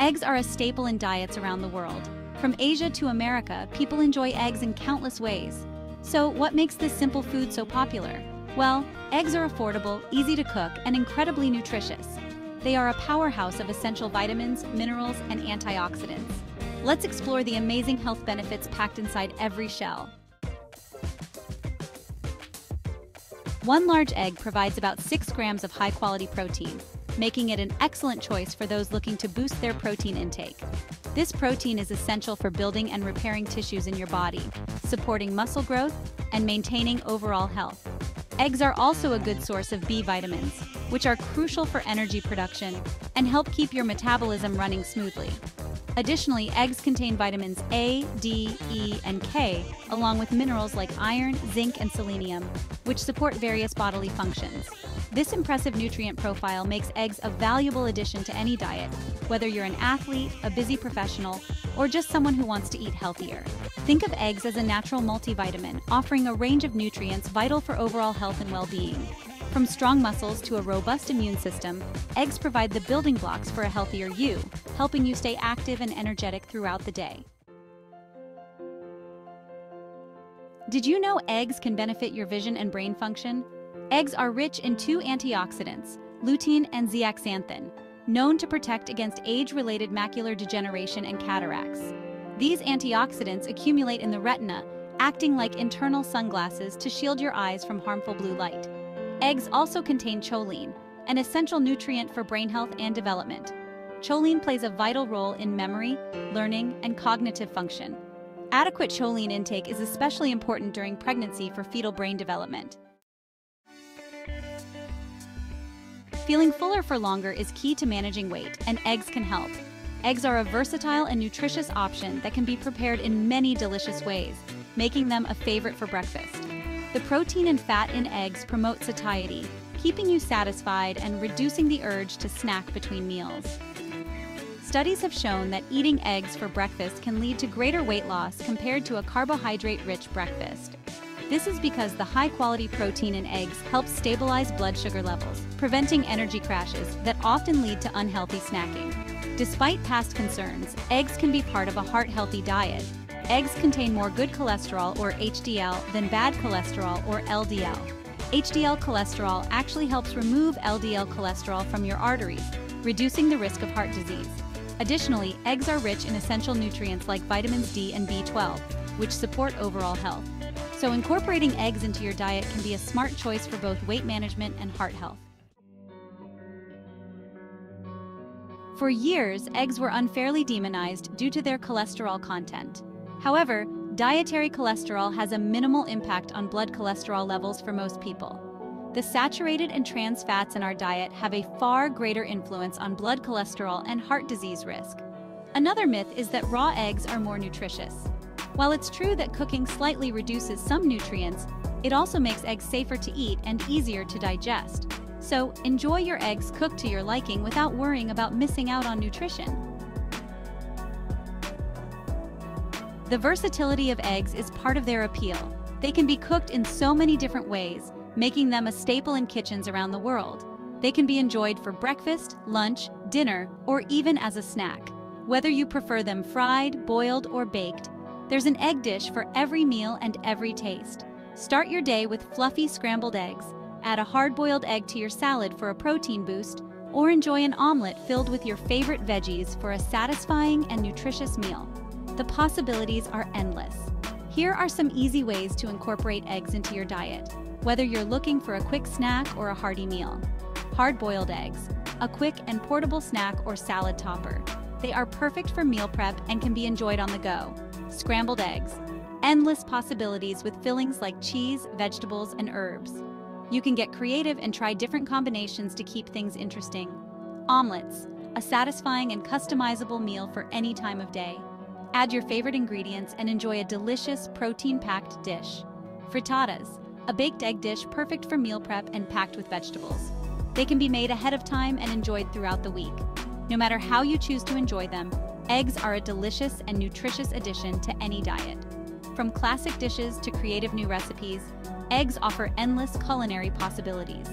Eggs are a staple in diets around the world. From Asia to America, people enjoy eggs in countless ways. So, what makes this simple food so popular? Well, eggs are affordable, easy to cook, and incredibly nutritious. They are a powerhouse of essential vitamins, minerals, and antioxidants. Let's explore the amazing health benefits packed inside every shell. One large egg provides about 6 grams of high-quality protein, making it an excellent choice for those looking to boost their protein intake. This protein is essential for building and repairing tissues in your body, supporting muscle growth, and maintaining overall health. Eggs are also a good source of B vitamins, which are crucial for energy production and help keep your metabolism running smoothly. Additionally, eggs contain vitamins A, D, E, and K, along with minerals like iron, zinc, and selenium, which support various bodily functions. This impressive nutrient profile makes eggs a valuable addition to any diet, whether you're an athlete, a busy professional, or just someone who wants to eat healthier. Think of eggs as a natural multivitamin, offering a range of nutrients vital for overall health and well-being. From strong muscles to a robust immune system, eggs provide the building blocks for a healthier you, helping you stay active and energetic throughout the day. Did you know eggs can benefit your vision and brain function? Eggs are rich in two antioxidants, lutein and zeaxanthin, known to protect against age-related macular degeneration and cataracts. These antioxidants accumulate in the retina, acting like internal sunglasses to shield your eyes from harmful blue light. Eggs also contain choline, an essential nutrient for brain health and development. Choline plays a vital role in memory, learning, and cognitive function. Adequate choline intake is especially important during pregnancy for fetal brain development. Feeling fuller for longer is key to managing weight, and eggs can help. Eggs are a versatile and nutritious option that can be prepared in many delicious ways, making them a favorite for breakfast. The protein and fat in eggs promote satiety, keeping you satisfied and reducing the urge to snack between meals. Studies have shown that eating eggs for breakfast can lead to greater weight loss compared to a carbohydrate-rich breakfast. This is because the high-quality protein in eggs helps stabilize blood sugar levels, preventing energy crashes that often lead to unhealthy snacking. Despite past concerns, eggs can be part of a heart-healthy diet, Eggs contain more good cholesterol, or HDL, than bad cholesterol, or LDL. HDL cholesterol actually helps remove LDL cholesterol from your arteries, reducing the risk of heart disease. Additionally, eggs are rich in essential nutrients like vitamins D and B12, which support overall health. So incorporating eggs into your diet can be a smart choice for both weight management and heart health. For years, eggs were unfairly demonized due to their cholesterol content. However, dietary cholesterol has a minimal impact on blood cholesterol levels for most people. The saturated and trans fats in our diet have a far greater influence on blood cholesterol and heart disease risk. Another myth is that raw eggs are more nutritious. While it's true that cooking slightly reduces some nutrients, it also makes eggs safer to eat and easier to digest. So enjoy your eggs cooked to your liking without worrying about missing out on nutrition. The versatility of eggs is part of their appeal. They can be cooked in so many different ways, making them a staple in kitchens around the world. They can be enjoyed for breakfast, lunch, dinner, or even as a snack. Whether you prefer them fried, boiled, or baked, there's an egg dish for every meal and every taste. Start your day with fluffy scrambled eggs, add a hard-boiled egg to your salad for a protein boost, or enjoy an omelet filled with your favorite veggies for a satisfying and nutritious meal. The possibilities are endless. Here are some easy ways to incorporate eggs into your diet, whether you're looking for a quick snack or a hearty meal. Hard-boiled eggs, a quick and portable snack or salad topper. They are perfect for meal prep and can be enjoyed on the go. Scrambled eggs, endless possibilities with fillings like cheese, vegetables, and herbs. You can get creative and try different combinations to keep things interesting. Omelets, a satisfying and customizable meal for any time of day. Add your favorite ingredients and enjoy a delicious, protein-packed dish. Frittatas, a baked egg dish perfect for meal prep and packed with vegetables. They can be made ahead of time and enjoyed throughout the week. No matter how you choose to enjoy them, eggs are a delicious and nutritious addition to any diet. From classic dishes to creative new recipes, eggs offer endless culinary possibilities.